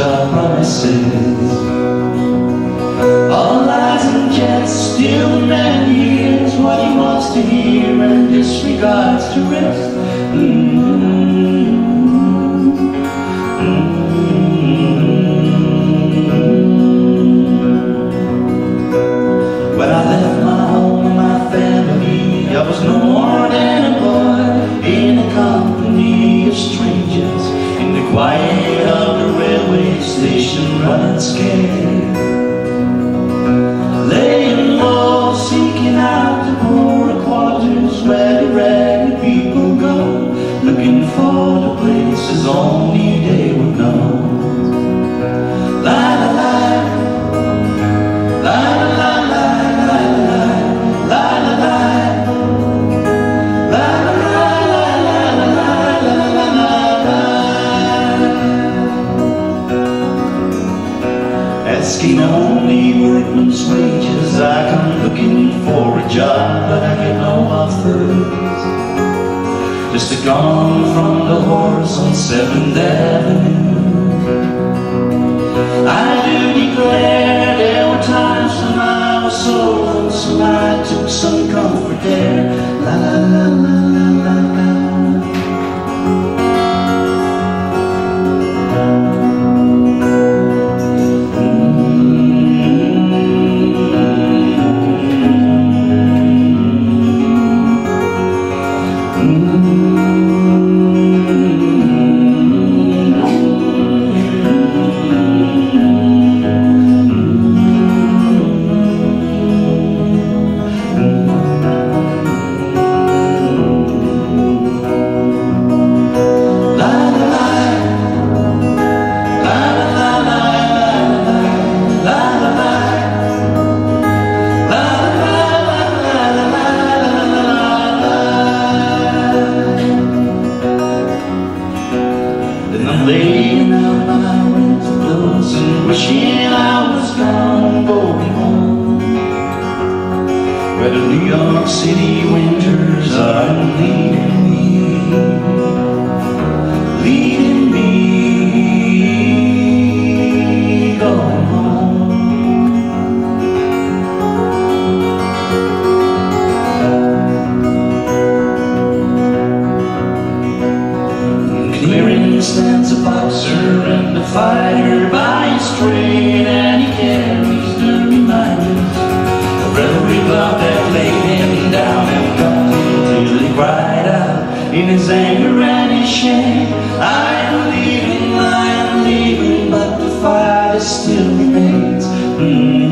are promises. All lies and jets, still the man hears what he wants to hear and disregards to rest. When I left my home and my family, I was no looking for the places only they would know. Asking only workman's wages I come looking for a job But I get no offers. Just a gone from the horse on 7th Avenue laying out my winter clothes and wishing I was gone, going home. Where the New York City fighter by his trade And he carries the reminders of every block that laid him down And him till he cried out in his anger and his shame I am leaving, I am leaving, but the fight still remains mm -hmm.